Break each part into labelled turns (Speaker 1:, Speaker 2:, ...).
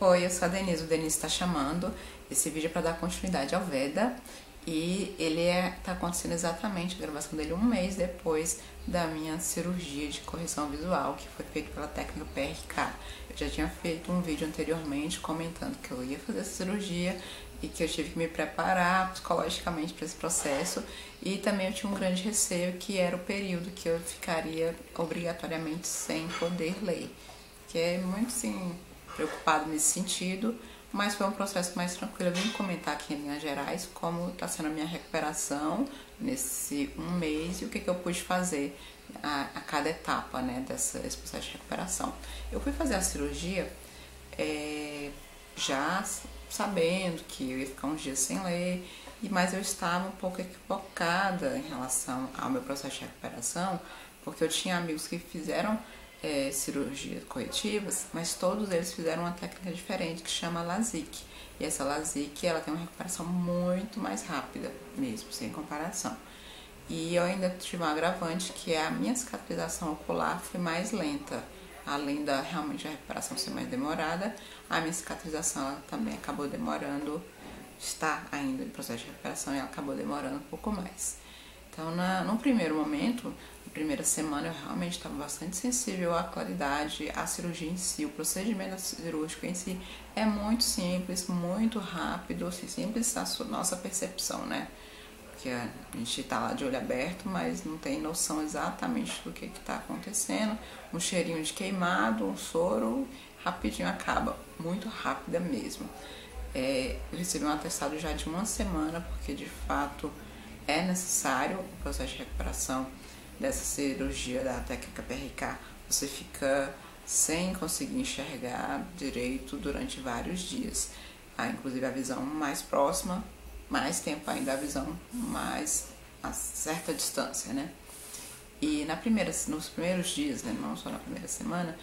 Speaker 1: Oi, eu sou a Denise, o Denise está chamando. Esse vídeo é para dar continuidade ao Veda e ele está é, tá acontecendo exatamente a gravação dele um mês depois da minha cirurgia de correção visual, que foi feita pela técnica PRK. Eu já tinha feito um vídeo anteriormente comentando que eu ia fazer essa cirurgia e que eu tive que me preparar psicologicamente para esse processo e também eu tinha um grande receio que era o período que eu ficaria obrigatoriamente sem poder ler, que é muito sim preocupado nesse sentido, mas foi um processo mais tranquilo. Eu vim comentar aqui em linhas gerais como está sendo a minha recuperação nesse um mês e o que, que eu pude fazer a, a cada etapa né, dessa, desse processo de recuperação. Eu fui fazer a cirurgia é, já sabendo que eu ia ficar uns dias sem ler, mas eu estava um pouco equivocada em relação ao meu processo de recuperação, porque eu tinha amigos que fizeram é, cirurgias corretivas, mas todos eles fizeram uma técnica diferente que chama LASIK. E essa LASIK ela tem uma recuperação muito mais rápida, mesmo, sem comparação. E eu ainda tive um agravante que é a minha cicatrização ocular foi mais lenta. Além da realmente a recuperação ser mais demorada, a minha cicatrização também acabou demorando, está ainda em processo de recuperação e ela acabou demorando um pouco mais. Então, na, no primeiro momento, primeira semana, eu realmente estava bastante sensível à claridade, à cirurgia em si. O procedimento cirúrgico em si é muito simples, muito rápido, assim, simples a sua, nossa percepção, né? Porque a gente está lá de olho aberto, mas não tem noção exatamente do que está acontecendo. Um cheirinho de queimado, um soro, rapidinho acaba, muito rápida mesmo. É, eu recebi um atestado já de uma semana, porque de fato é necessário o processo de recuperação dessa cirurgia da técnica PRK. Você fica sem conseguir enxergar direito durante vários dias. Há inclusive a visão mais próxima, mais tempo ainda a visão mais a certa distância, né? E na primeira, nos primeiros dias, né, não só na primeira semana,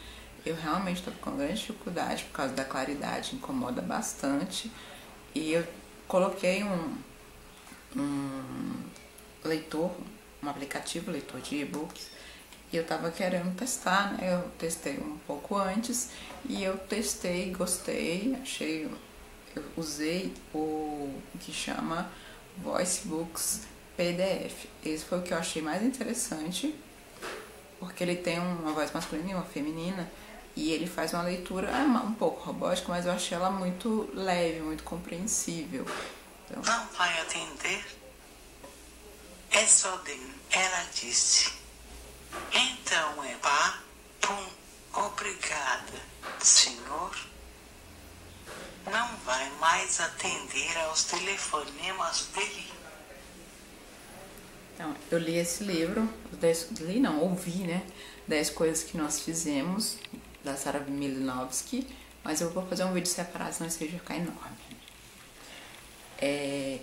Speaker 1: eu realmente estou com grande dificuldade por causa da claridade, incomoda bastante. E eu coloquei um, um leitor, um aplicativo leitor de e-books, e eu estava querendo testar, né? Eu testei um pouco antes e eu testei, gostei, achei, eu usei o que chama Voicebooks PDF. Esse foi o que eu achei mais interessante, porque ele tem uma voz masculina e uma feminina, e ele faz uma leitura é um pouco robótica, mas eu achei ela muito leve, muito compreensível.
Speaker 2: Então... Não vai atender? É só de... Ela disse. Então é pá, pum, obrigada, senhor. Não vai mais atender aos telefonemas dele.
Speaker 1: Então, eu li esse livro, dez, li não, ouvi, né? 10 coisas que nós fizemos, da Sarah Milinovsky, mas eu vou fazer um vídeo separado, senão esse vídeo vai ficar enorme. É,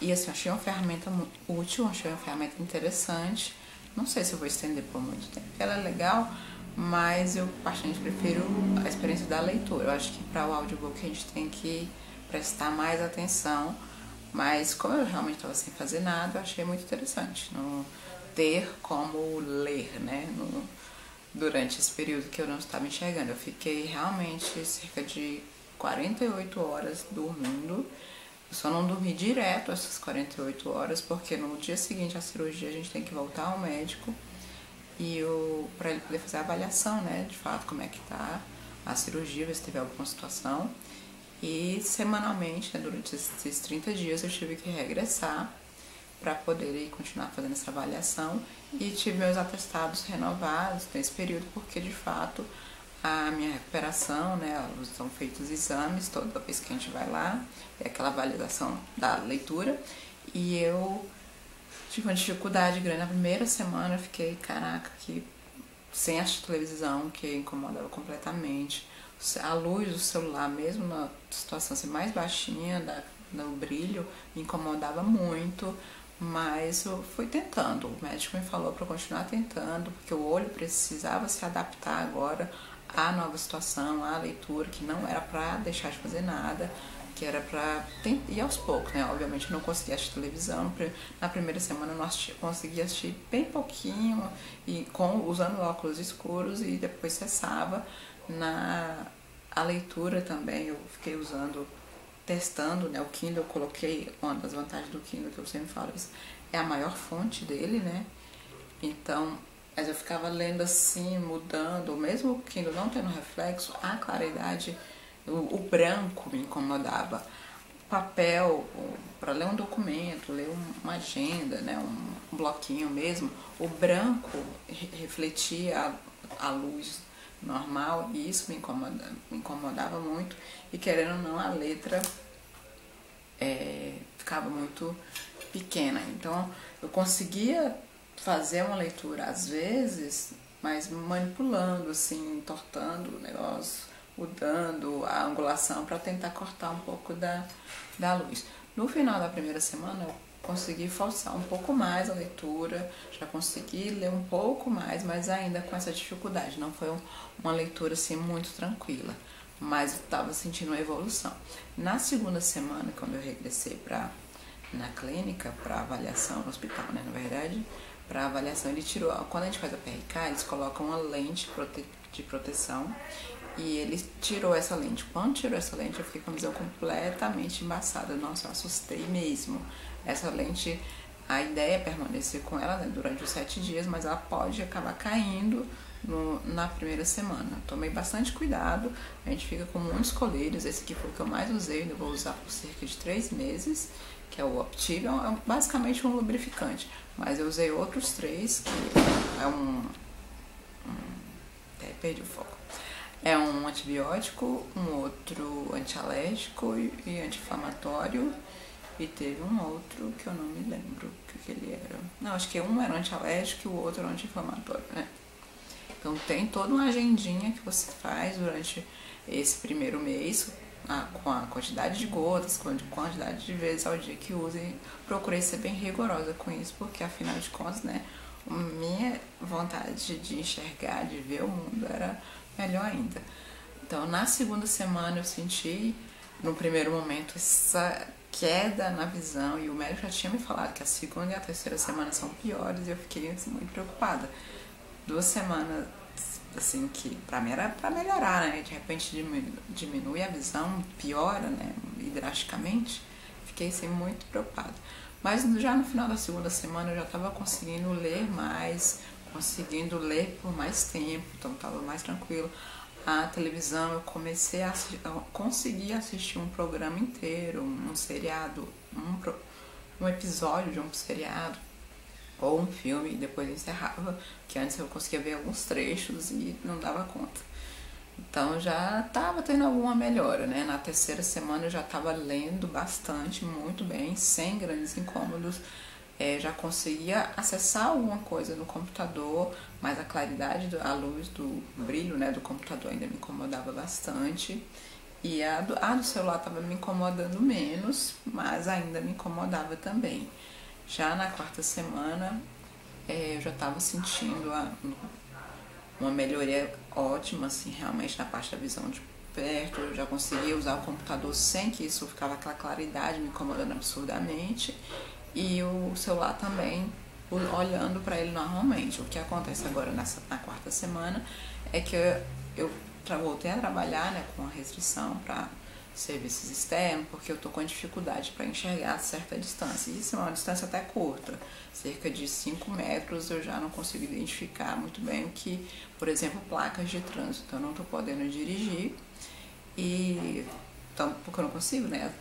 Speaker 1: e assim, achei uma ferramenta útil, achei uma ferramenta interessante. Não sei se eu vou estender por muito tempo. Ela é legal, mas eu particularmente prefiro a experiência da leitura. Eu acho que para o audiobook a gente tem que prestar mais atenção. Mas como eu realmente estava sem fazer nada, eu achei muito interessante no ter como ler, né? No, durante esse período que eu não estava enxergando. Eu fiquei realmente cerca de 48 horas dormindo eu só não dormi direto essas 48 horas, porque no dia seguinte à cirurgia a gente tem que voltar ao médico e para ele poder fazer a avaliação, né, de fato, como é que tá a cirurgia, ver se teve alguma situação. E semanalmente, né, durante esses 30 dias, eu tive que regressar para poder continuar fazendo essa avaliação e tive meus atestados renovados nesse período, porque de fato a minha recuperação, né? São feitos exames toda vez que a gente vai lá, é aquela validação da leitura. E eu tive uma dificuldade grande. Na primeira semana eu fiquei, caraca, que sem assistir televisão, que incomodava completamente. A luz do celular, mesmo na situação assim, mais baixinha, da, no brilho, me incomodava muito. Mas eu fui tentando. O médico me falou para continuar tentando, porque o olho precisava se adaptar agora a nova situação, a leitura, que não era para deixar de fazer nada, que era para ir aos poucos, né? Obviamente não conseguia assistir televisão, na primeira semana eu não assisti, consegui assistir bem pouquinho, e com, usando óculos escuros e depois cessava. Na A leitura também eu fiquei usando, testando, né? O Kindle eu coloquei, uma das vantagens do Kindle que eu sempre falo isso, é a maior fonte dele, né? Então, mas eu ficava lendo assim, mudando, mesmo o Kindle não tendo reflexo, a claridade, o, o branco me incomodava. O papel, para ler um documento, ler uma agenda, né, um bloquinho mesmo, o branco refletia a, a luz normal e isso me, me incomodava muito e querendo ou não a letra é, ficava muito pequena. Então eu conseguia fazer uma leitura às vezes, mas manipulando, assim, entortando o negócio, mudando a angulação para tentar cortar um pouco da, da luz. No final da primeira semana eu consegui forçar um pouco mais a leitura, já consegui ler um pouco mais, mas ainda com essa dificuldade. Não foi uma leitura assim muito tranquila, mas estava sentindo uma evolução. Na segunda semana, quando eu regressei para na clínica para avaliação no hospital, né, na verdade, para avaliação ele tirou, quando a gente faz a PRK, eles colocam uma lente de proteção e ele tirou essa lente. Quando tirou essa lente, eu fiquei com a visão completamente embaçada. Nossa, eu assustei mesmo. Essa lente, a ideia é permanecer com ela né, durante os sete dias, mas ela pode acabar caindo no, na primeira semana. Tomei bastante cuidado, a gente fica com muitos colírios. Esse aqui foi o que eu mais usei, eu vou usar por cerca de três meses, que é o Optivion, é basicamente um lubrificante. Mas eu usei outros três, que é um. um até perdi o foco. É um antibiótico, um outro antialérgico e anti-inflamatório. E teve um outro que eu não me lembro o que, que ele era. Não, acho que um era antialérgico e o outro anti-inflamatório, né? Então tem toda uma agendinha que você faz durante esse primeiro mês, a, com a quantidade de gotas, com a quantidade de vezes ao dia que usa. E procurei ser bem rigorosa com isso, porque afinal de contas, né, minha vontade de enxergar, de ver o mundo era melhor ainda. Então, na segunda semana eu senti, no primeiro momento, essa queda na visão e o médico já tinha me falado que a segunda e a terceira semana são piores e eu fiquei assim, muito preocupada. Duas semanas assim que para mim era para melhorar, né? De repente diminui, a visão, piora, né? E drasticamente. Fiquei assim muito preocupada. Mas já no final da segunda semana eu já estava conseguindo ler mais, conseguindo ler por mais tempo, então estava mais tranquilo. A televisão eu comecei a, assistir, assistir um programa inteiro, um seriado, um, um episódio de um seriado ou um filme e depois encerrava, que antes eu conseguia ver alguns trechos e não dava conta. Então já estava tendo alguma melhora, né? Na terceira semana eu já estava lendo bastante, muito bem, sem grandes incômodos. É, já conseguia acessar alguma coisa no computador, mas a claridade, a luz do brilho né, do computador ainda me incomodava bastante. E a do, a do celular estava me incomodando menos, mas ainda me incomodava também. Já na quarta semana, é, eu já estava sentindo a, uma melhoria ótima, assim, realmente na parte da visão de perto. Eu já conseguia usar o computador sem que isso ficava aquela claridade me incomodando absurdamente. E o celular também, olhando para ele normalmente. O que acontece agora nessa, na quarta semana é que eu, eu voltei a trabalhar né, com a restrição para serviços externos, porque eu tô com dificuldade para enxergar certa distância. Isso é uma distância até curta, cerca de 5 metros eu já não consigo identificar muito bem o que, por exemplo, placas de trânsito, eu não estou podendo dirigir e então, porque eu não consigo, né,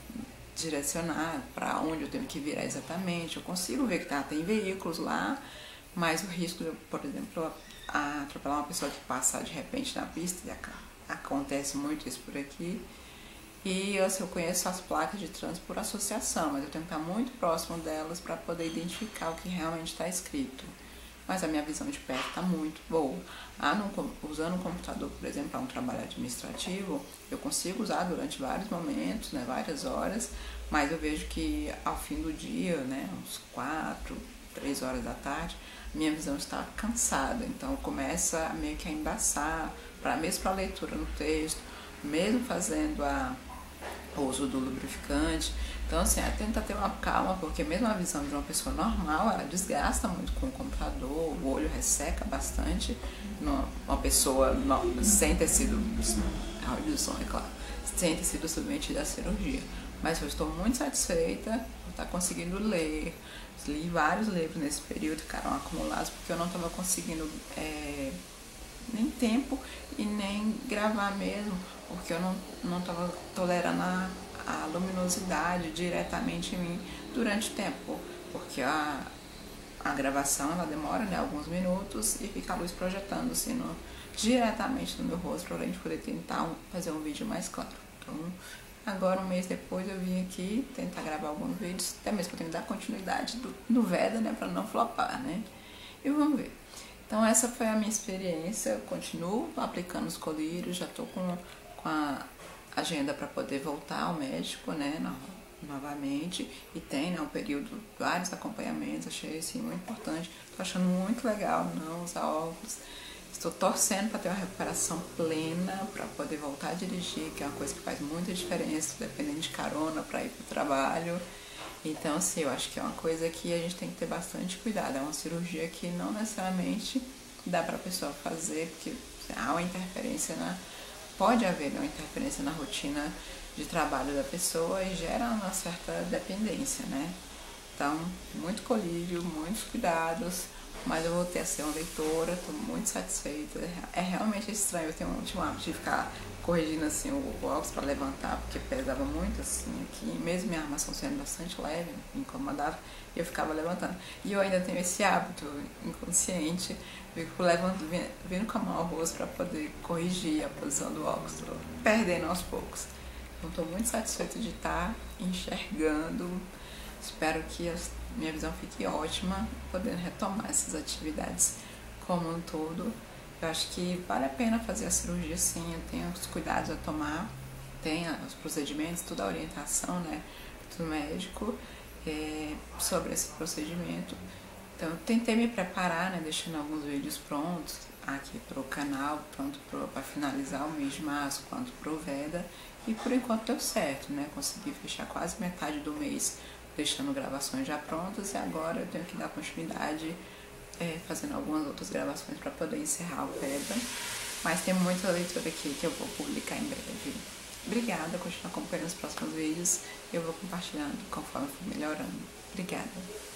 Speaker 1: direcionar para onde eu tenho que virar exatamente. Eu consigo ver que tá, tem veículos lá, mas o risco de, por exemplo, atropelar uma pessoa que passa de repente na pista, e acontece muito isso por aqui, e eu, assim, eu conheço as placas de trânsito por associação, mas eu tenho que estar muito próximo delas para poder identificar o que realmente está escrito. Mas a minha visão de perto está muito boa. Ah, usando o computador, por exemplo, para um trabalho administrativo, eu consigo usar durante vários momentos, né, várias horas, mas eu vejo que ao fim do dia, né, uns quatro, três horas da tarde, minha visão está cansada, então começa meio que a embaçar, para mesmo para a leitura no texto, mesmo fazendo a o uso do lubrificante. Então, assim, é tentar ter uma calma, porque mesmo a visão de uma pessoa normal, ela desgasta muito com o computador, o olho resseca bastante. Uma pessoa sem ter sido, áudio som, é claro, sem ter sido submetida à cirurgia. Mas eu estou muito satisfeita por estar conseguindo ler. Li vários livros nesse período, ficaram acumulados, porque eu não estava conseguindo é, nem tempo e nem gravar mesmo, porque eu não estava tolerando a, a luminosidade diretamente em mim durante o tempo, porque a, a gravação ela demora né, alguns minutos e fica a luz projetando-se assim, diretamente no meu rosto para a gente poder tentar fazer um vídeo mais claro. Então, agora um mês depois eu vim aqui tentar gravar alguns vídeos, até mesmo para tentar dar continuidade do, no Veda, né, para não flopar, né? E vamos ver. Então essa foi a minha experiência, eu continuo aplicando os colírios, já estou com, com a agenda para poder voltar ao médico, né, novamente, e tem, né, um período, vários acompanhamentos, achei assim muito importante, estou achando muito legal não usar óculos, estou torcendo para ter uma recuperação plena, para poder voltar a dirigir, que é uma coisa que faz muita diferença, dependendo de carona para ir para o trabalho, então, assim, eu acho que é uma coisa que a gente tem que ter bastante cuidado. É uma cirurgia que não necessariamente dá para a pessoa fazer, porque há uma interferência na. Pode haver uma interferência na rotina de trabalho da pessoa e gera uma certa dependência, né? Então, muito colírio, muitos cuidados, mas eu voltei a ser uma leitora, estou muito satisfeita. É realmente estranho, eu tenho um último hábito de ficar corrigindo assim o, óculos para levantar, porque pesava muito assim aqui, mesmo minha armação sendo bastante leve, me incomodava, e eu ficava levantando. E eu ainda tenho esse hábito inconsciente, fico levantando, vindo com a mão ao rosto para poder corrigir a posição do óculos, tô perdendo aos poucos. Então estou muito satisfeita de estar tá enxergando, espero que a minha visão fique ótima, podendo retomar essas atividades como um todo eu acho que vale a pena fazer a cirurgia sim, tem os cuidados a tomar, tem os procedimentos, toda a orientação né, do médico é, sobre esse procedimento. Então eu tentei me preparar, né, deixando alguns vídeos prontos aqui para o canal, pronto para finalizar o mês de março, quanto para o Veda. E por enquanto deu certo, né? Consegui fechar quase metade do mês deixando gravações já prontas e agora eu tenho que dar continuidade é, fazendo algumas outras gravações para poder encerrar o Pedra. Mas tem muita leitura aqui que eu vou publicar em breve. Obrigada, continue acompanhando os próximos vídeos. Eu vou compartilhando conforme for melhorando. Obrigada.